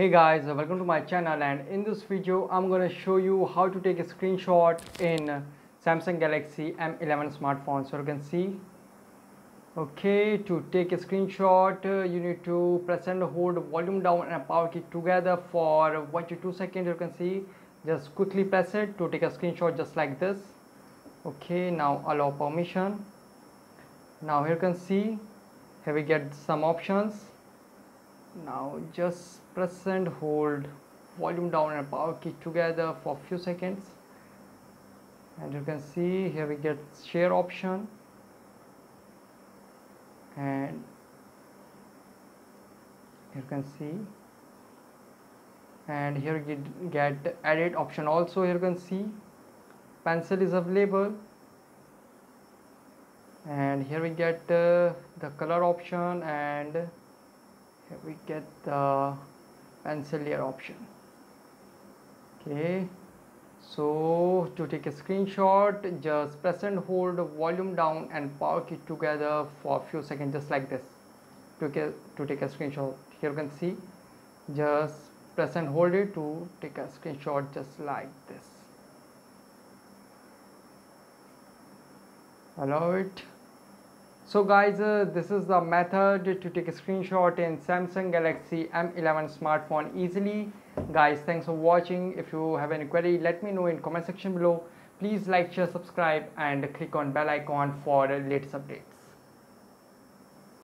hey guys welcome to my channel and in this video i'm going to show you how to take a screenshot in samsung galaxy m11 smartphone. So you can see okay to take a screenshot uh, you need to press and hold volume down and power key together for one to two seconds you can see. Just quickly press it to take a screenshot just like this. Okay now allow permission. Now here you can see here we get some options now just press and hold. Volume down and power key together for few seconds. And you can see here we get share option. And you can see. And here you get edit option also here you can see. Pencil is available. And here we get uh, the color option and we get the pencil layer option? Okay. So to take a screenshot just press and hold volume down and power key together for a few seconds just like this. To get to take a screenshot here you can see. Just press and hold it to take a screenshot just like this. Allow it so guys uh, this is the method to take a screenshot in samsung galaxy m11 smartphone easily. Guys thanks for watching. If you have any query let me know in comment section below. Please like share subscribe and click on bell icon for latest updates